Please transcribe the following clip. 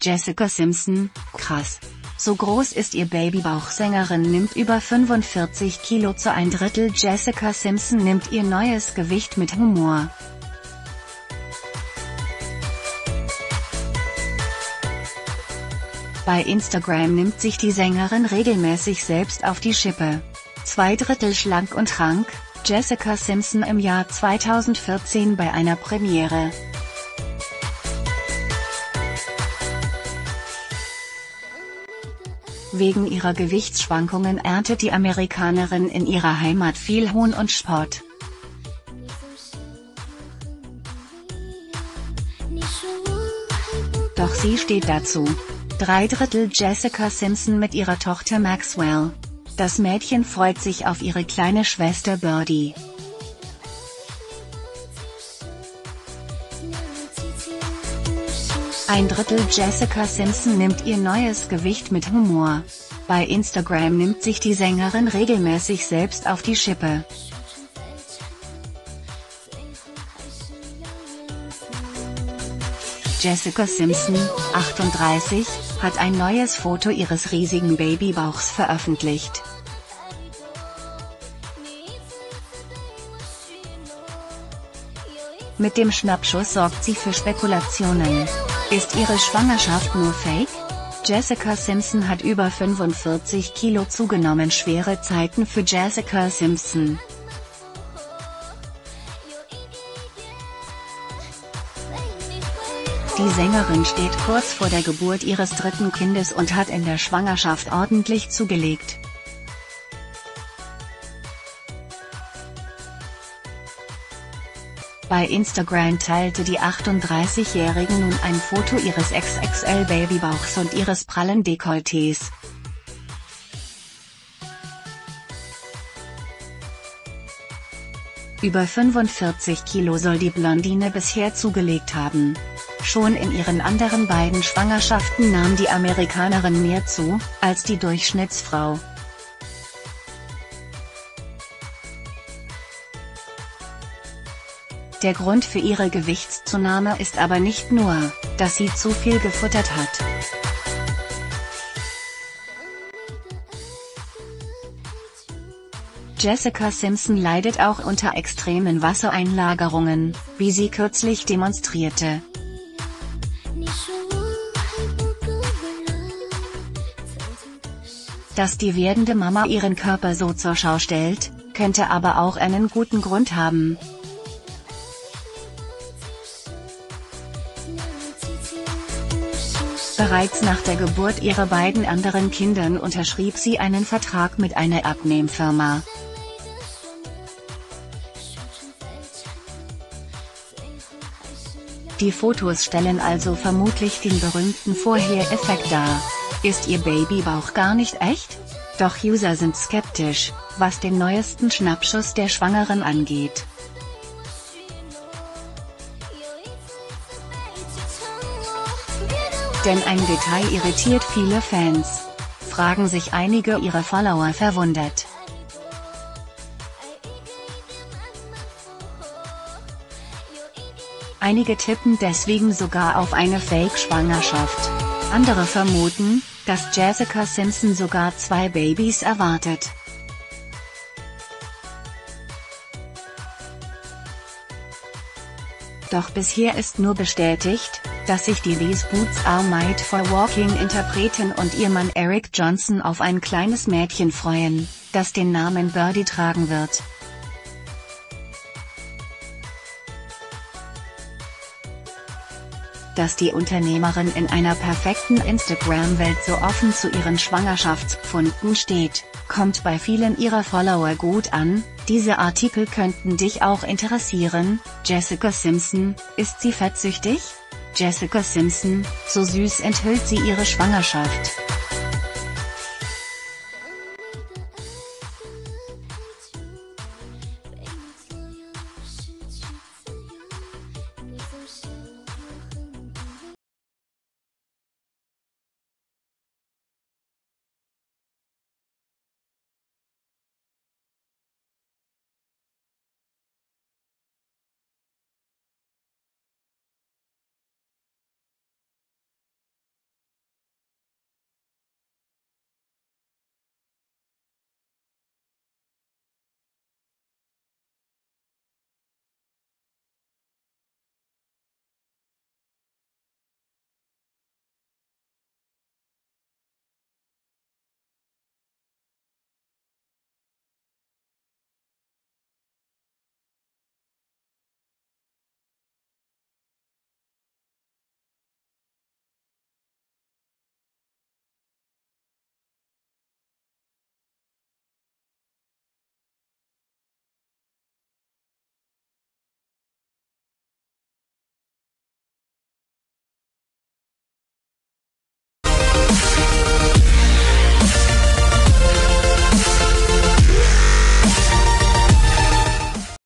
Jessica Simpson, krass. So groß ist ihr Babybauch. Sängerin nimmt über 45 Kilo zu ein Drittel. Jessica Simpson nimmt ihr neues Gewicht mit Humor. Bei Instagram nimmt sich die Sängerin regelmäßig selbst auf die Schippe. Zwei Drittel schlank und rank, Jessica Simpson im Jahr 2014 bei einer Premiere. Wegen ihrer Gewichtsschwankungen erntet die Amerikanerin in ihrer Heimat viel Hohn und Spott. Doch sie steht dazu. Drei Drittel Jessica Simpson mit ihrer Tochter Maxwell. Das Mädchen freut sich auf ihre kleine Schwester Birdie. Ein Drittel Jessica Simpson nimmt ihr neues Gewicht mit Humor. Bei Instagram nimmt sich die Sängerin regelmäßig selbst auf die Schippe. Jessica Simpson, 38, hat ein neues Foto ihres riesigen Babybauchs veröffentlicht. Mit dem Schnappschuss sorgt sie für Spekulationen. Ist ihre Schwangerschaft nur Fake? Jessica Simpson hat über 45 Kilo zugenommen. Schwere Zeiten für Jessica Simpson. Die Sängerin steht kurz vor der Geburt ihres dritten Kindes und hat in der Schwangerschaft ordentlich zugelegt. Bei Instagram teilte die 38-Jährige nun ein Foto ihres XXL-Babybauchs und ihres prallen Dekolletés. Über 45 Kilo soll die Blondine bisher zugelegt haben. Schon in ihren anderen beiden Schwangerschaften nahm die Amerikanerin mehr zu, als die Durchschnittsfrau. Der Grund für ihre Gewichtszunahme ist aber nicht nur, dass sie zu viel gefuttert hat. Jessica Simpson leidet auch unter extremen Wassereinlagerungen, wie sie kürzlich demonstrierte. Dass die werdende Mama ihren Körper so zur Schau stellt, könnte aber auch einen guten Grund haben. Bereits nach der Geburt ihrer beiden anderen Kindern unterschrieb sie einen Vertrag mit einer Abnehmfirma. Die Fotos stellen also vermutlich den berühmten Vorher-Effekt dar. Ist ihr Babybauch gar nicht echt? Doch User sind skeptisch, was den neuesten Schnappschuss der Schwangeren angeht. Denn ein Detail irritiert viele Fans. Fragen sich einige ihrer Follower verwundert. Einige tippen deswegen sogar auf eine Fake-Schwangerschaft. Andere vermuten, dass Jessica Simpson sogar zwei Babys erwartet. Doch bisher ist nur bestätigt, dass sich die These Boots Are for Walking Interpretin und ihr Mann Eric Johnson auf ein kleines Mädchen freuen, das den Namen Birdie tragen wird. Dass die Unternehmerin in einer perfekten Instagram-Welt so offen zu ihren Schwangerschaftspfunden steht, kommt bei vielen ihrer Follower gut an, diese Artikel könnten dich auch interessieren, Jessica Simpson, ist sie fettsüchtig? Jessica Simpson, so süß enthüllt sie ihre Schwangerschaft.